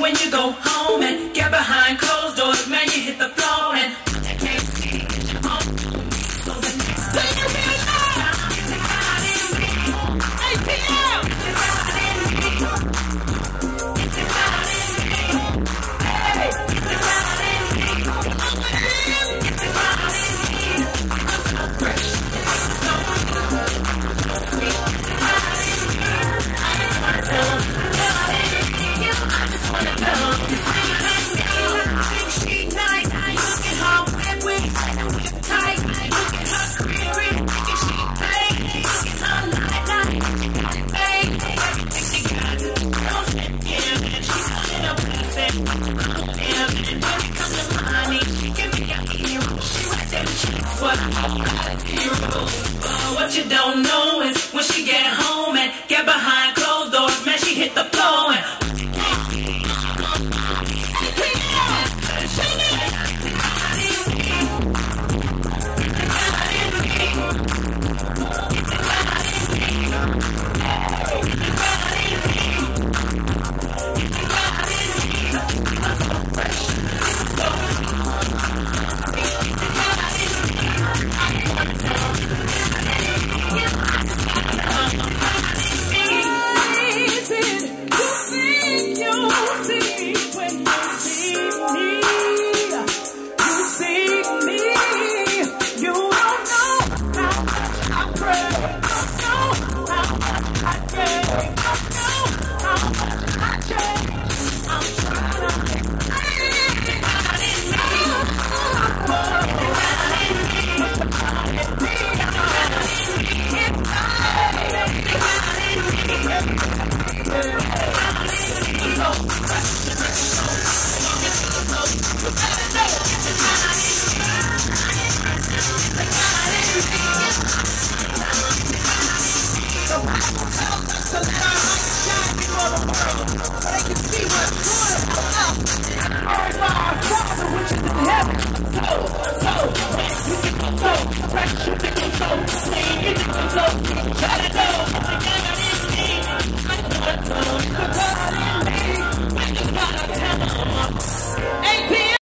when you go home and get behind closed doors, man, you hit the you don't know is when she get home and get behind so, fresh,